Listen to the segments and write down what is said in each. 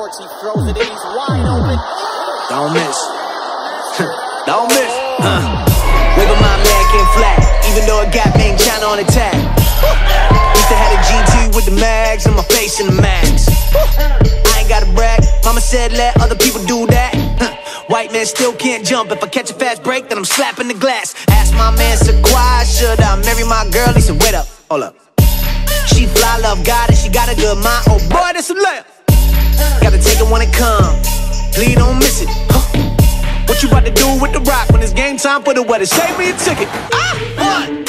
Dyckman Courts. He throws it in, he's wide open. Don't miss. Don't miss. Uh. Wiggle my man came flat, even though it got Ming China on attack. tag. Used to have a GT with the mags and my face in the mags. I ain't gotta brag. Mama said let other people do that. White man still can't jump. If I catch a fast break, then I'm slapping the glass. Ask my man Sequoia, should I marry my girl? He said, wait up, hold up. She fly, love God, and she got a good mind. Oh boy, that's a layup. Gotta take it when it comes. Please don't miss it. Huh. What you about to do with the rock when it's game time for the weather? Save me a ticket. Ah, one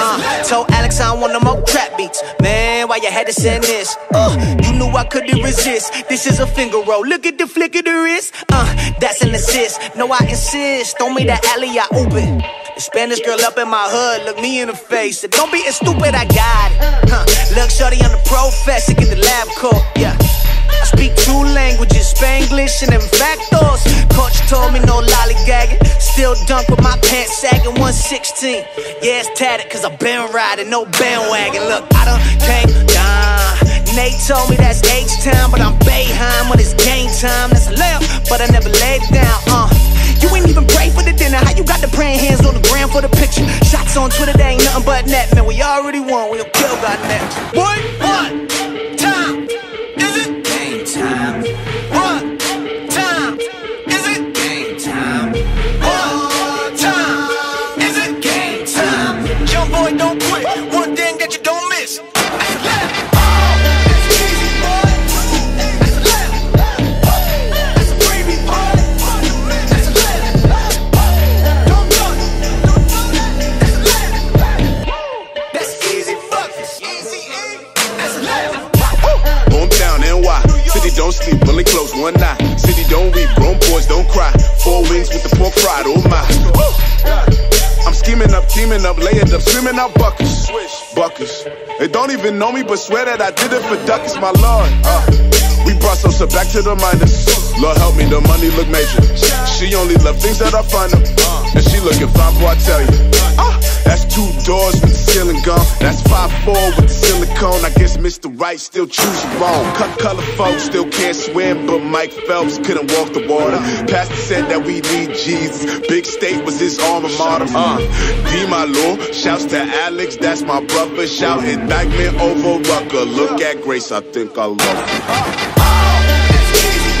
Uh, told Alex I want no more trap beats. Man, why you had to send this? Uh, you knew I couldn't resist. This is a finger roll. Look at the flick of the wrist. Uh, that's an assist. No, I insist. Throw me the alley, I open. The Spanish girl up in my hood, look me in the face. Said, Don't be as stupid, I got it. Huh. Look, shorty on the professor, get the lab coat. Yeah. I speak two languages, Spanglish and them factors. Coach Still dunk with my pants sagging 116. Yeah, it's tatted cause I've been riding, no bandwagon. Look, I done came down. Nate told me that's H time, but I'm Bayheim when it's game time. That's a layup, but I never laid down. Uh, you ain't even pray for the dinner. How you got the praying hands on the ground for the picture? Shots on Twitter, they ain't nothing but net, man. We already won, we'll kill God next. Boy, one don't sleep, only close one eye. City don't weep, grown boys don't cry. Four wings with the pork fried, oh my. I'm scheming up, teaming up, laying up, screaming out buckets. Buckets. They don't even know me, but swear that I did it for duckets, my lord. Uh, we brought Sosa back to the minus. Lord help me, the money look major. She only love things that are fun. And she looking fine, boy, I tell you. That's two doors with the ceiling gone. That's five four with the silicone. I guess Mr. Right still choosing wrong. Cut color folks still can't swim, but Mike Phelps couldn't walk the water. Pastor said that we need Jesus. Big State was his alma mater. Uh, D my Lord, shouts to Alex, that's my brother. Shout indictment over Rucker. Look at Grace, I think I love her. That's easy,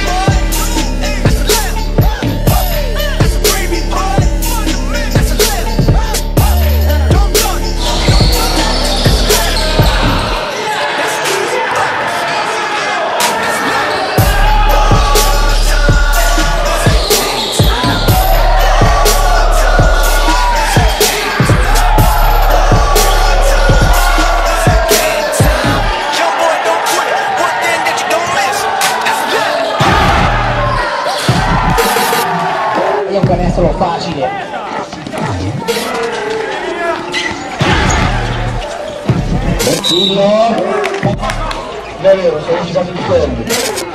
canestro facile. Bertillo davvero sono 16 secondi